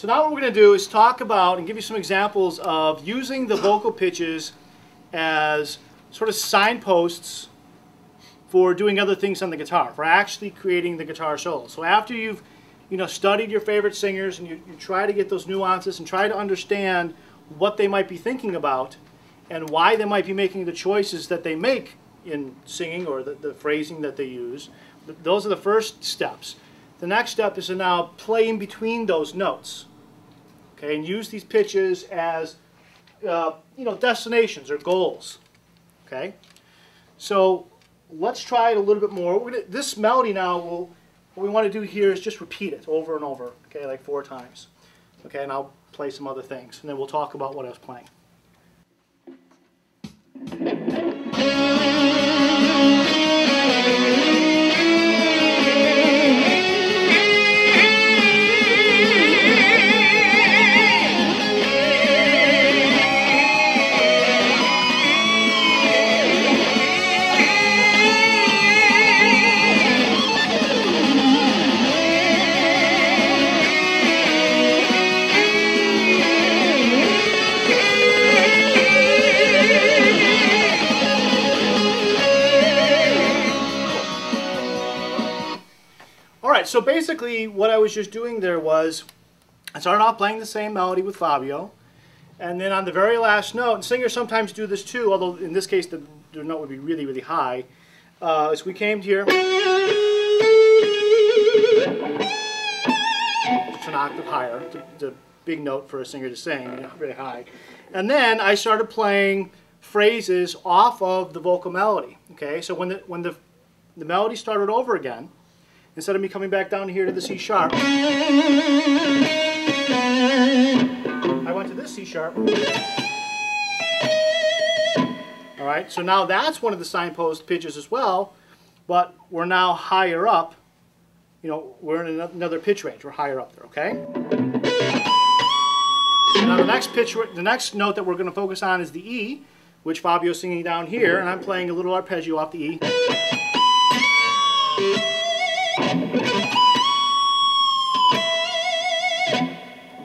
So now what we're going to do is talk about and give you some examples of using the vocal pitches as sort of signposts for doing other things on the guitar, for actually creating the guitar solo. So after you've you know, studied your favorite singers and you, you try to get those nuances and try to understand what they might be thinking about and why they might be making the choices that they make in singing or the, the phrasing that they use. Those are the first steps. The next step is to now play in between those notes. Okay, and use these pitches as uh, you know destinations or goals. Okay, so let's try it a little bit more. Gonna, this melody now will what we want to do here is just repeat it over and over. Okay, like four times. Okay, and I'll play some other things, and then we'll talk about what I was playing. So basically what I was just doing there was I started off playing the same melody with Fabio, and then on the very last note, and singers sometimes do this too, although in this case the, the note would be really, really high, uh, as we came here, just an octave higher, the, the big note for a singer to sing, really high. And then I started playing phrases off of the vocal melody. Okay, so when the when the the melody started over again, instead of me coming back down here to the C sharp, I went to this C sharp. All right, so now that's one of the signpost pitches as well, but we're now higher up. You know, we're in another pitch range. We're higher up there, okay? Now the next pitch, the next note that we're going to focus on is the E, which Fabio's singing down here, and I'm playing a little arpeggio off the E.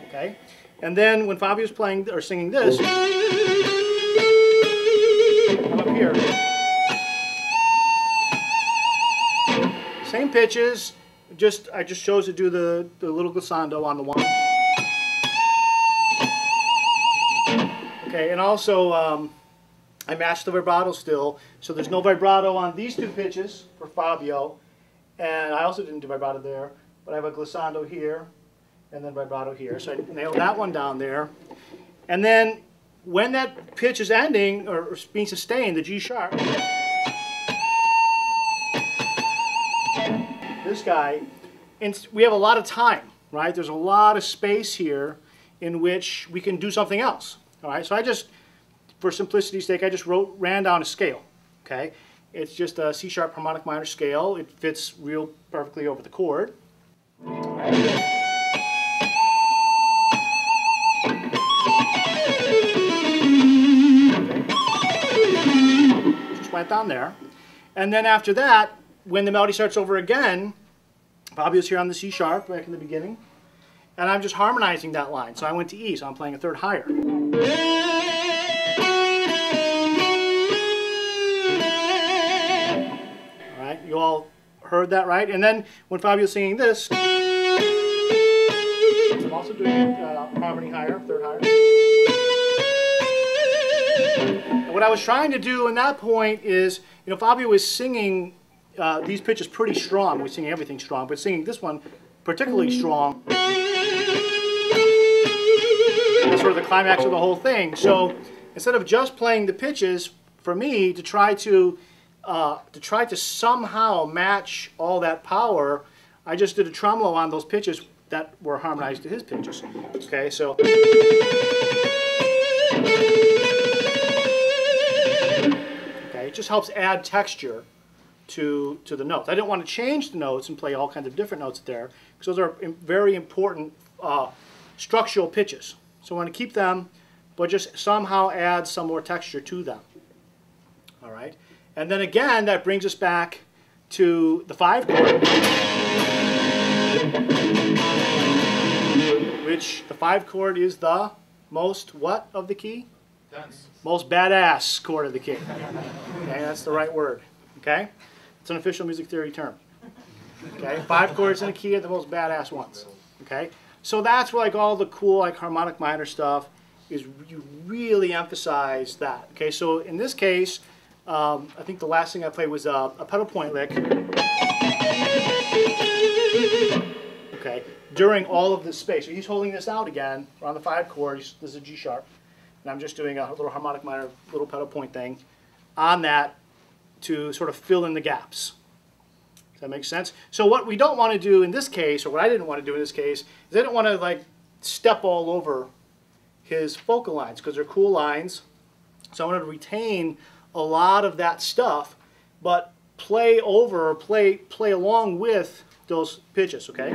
Okay, and then when Fabio's playing or singing this, I'm up here. Same pitches, just I just chose to do the, the little glissando on the one. Okay, and also um, I matched the vibrato still, so there's no vibrato on these two pitches for Fabio, and I also didn't do vibrato there, but I have a glissando here and then vibrato here. So I nailed that one down there. And then when that pitch is ending or being sustained, the G sharp, this guy, and we have a lot of time, right? There's a lot of space here in which we can do something else. All right, so I just, for simplicity's sake, I just wrote, ran down a scale. Okay, it's just a C sharp harmonic minor scale. It fits real perfectly over the chord. Just went down there. And then after that, when the melody starts over again, Fabio's here on the C sharp back in the beginning, and I'm just harmonizing that line. So I went to E, so I'm playing a third higher. Heard that, right? And then when Fabio's singing this, I'm also doing uh, harmony higher, third higher. What I was trying to do in that point is, you know, Fabio was singing uh, these pitches pretty strong. We're singing everything strong, but singing this one particularly strong. That's sort of the climax of the whole thing. So instead of just playing the pitches, for me to try to uh, to try to somehow match all that power, I just did a tremolo on those pitches that were harmonized to his pitches. Okay, so. Okay, it just helps add texture to, to the notes. I didn't want to change the notes and play all kinds of different notes there because those are very important uh, structural pitches. So I want to keep them, but just somehow add some more texture to them. All right. And then again, that brings us back to the five chord, which the five chord is the most what of the key? Dense. Most badass chord of the key. Okay, that's the right word. Okay, it's an official music theory term. Okay, five chords in a key are the most badass ones. Okay, so that's where like all the cool like harmonic minor stuff is. You really emphasize that. Okay, so in this case, um, I think the last thing I played was a, a pedal point lick. Okay, during all of this space. So he's holding this out again. We're on the five chord. This is a G sharp. And I'm just doing a little harmonic minor, little pedal point thing on that to sort of fill in the gaps. Does that make sense? So what we don't want to do in this case, or what I didn't want to do in this case, is I didn't want to like step all over his vocal lines because they're cool lines. So I wanted to retain a lot of that stuff, but play over or play play along with those pitches, okay?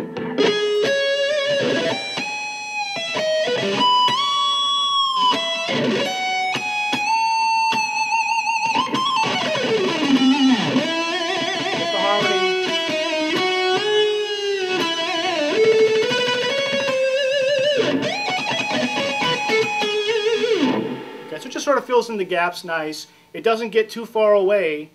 Just sort of fills in the gaps nice. It doesn't get too far away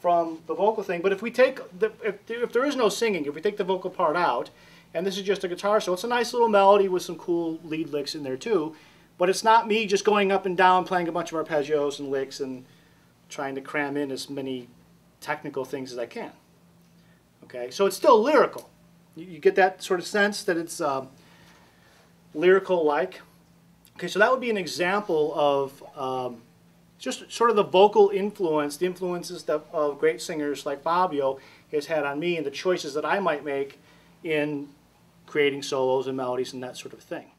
from the vocal thing, but if we take, the, if, if there is no singing, if we take the vocal part out, and this is just a guitar, so it's a nice little melody with some cool lead licks in there too, but it's not me just going up and down playing a bunch of arpeggios and licks and trying to cram in as many technical things as I can. Okay, so it's still lyrical. You, you get that sort of sense that it's um, lyrical-like. Okay, so that would be an example of um, just sort of the vocal influence, the influences that of great singers like Fabio has had on me and the choices that I might make in creating solos and melodies and that sort of thing.